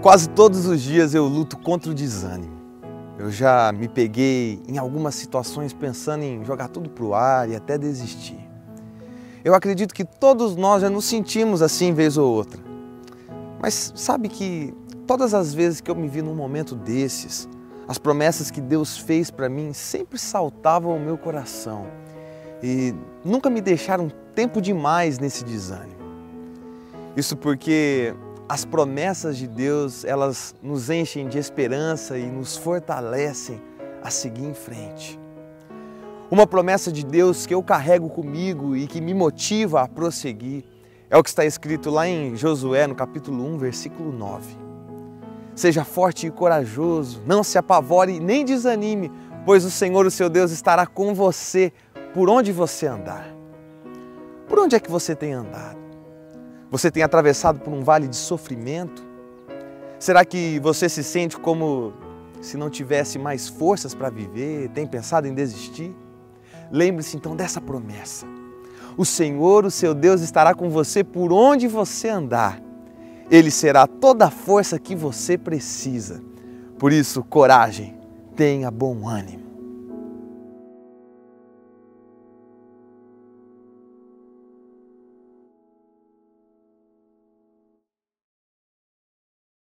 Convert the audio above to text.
Quase todos os dias eu luto contra o desânimo. Eu já me peguei em algumas situações pensando em jogar tudo pro ar e até desistir. Eu acredito que todos nós já nos sentimos assim vez ou outra. Mas sabe que todas as vezes que eu me vi num momento desses, as promessas que Deus fez para mim sempre saltavam ao meu coração e nunca me deixaram tempo demais nesse desânimo. Isso porque as promessas de Deus, elas nos enchem de esperança e nos fortalecem a seguir em frente. Uma promessa de Deus que eu carrego comigo e que me motiva a prosseguir é o que está escrito lá em Josué, no capítulo 1, versículo 9. Seja forte e corajoso, não se apavore nem desanime, pois o Senhor, o seu Deus, estará com você por onde você andar. Por onde é que você tem andado? Você tem atravessado por um vale de sofrimento? Será que você se sente como se não tivesse mais forças para viver? Tem pensado em desistir? Lembre-se então dessa promessa. O Senhor, o seu Deus, estará com você por onde você andar. Ele será toda a força que você precisa. Por isso, coragem, tenha bom ânimo.